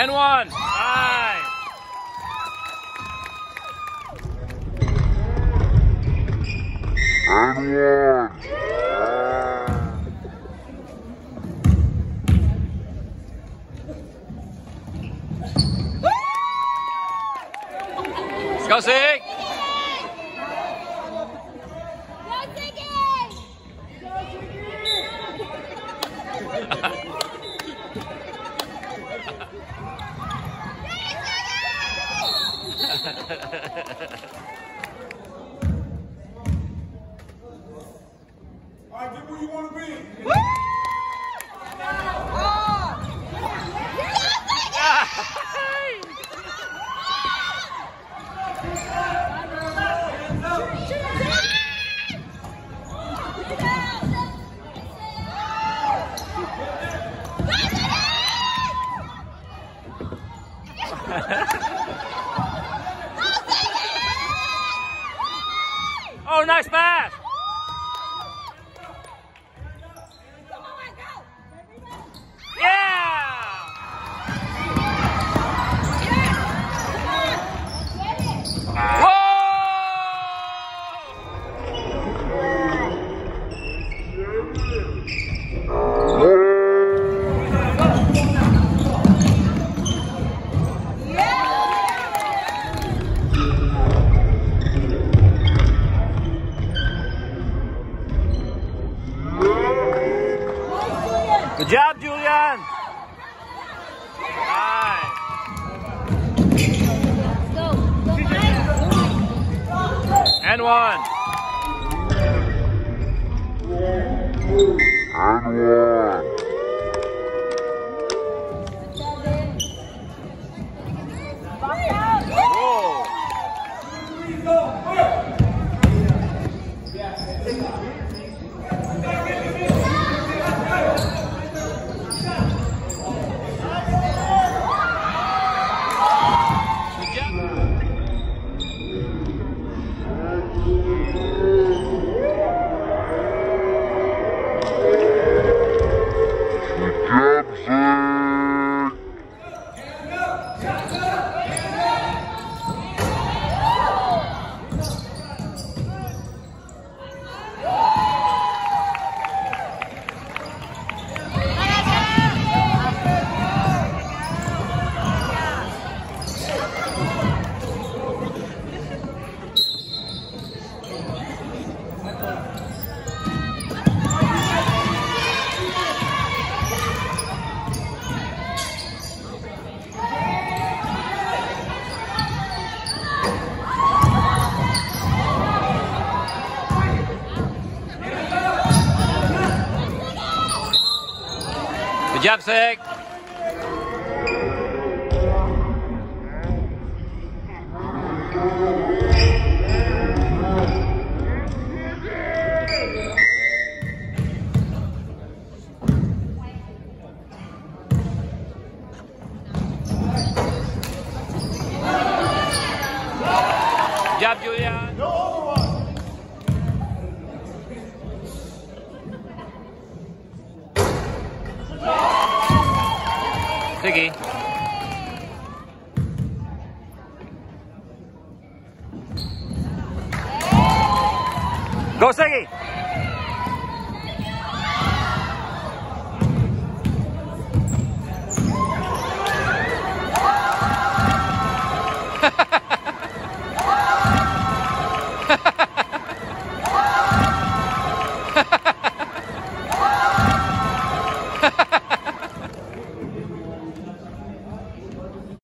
And one. Five. And one. Go Go Siggy! Go Siggy! All right, get where you want to be. Flashback! Good job, Julian! And one. And one. Yeah. Good job. Siggy. Go, Siggy.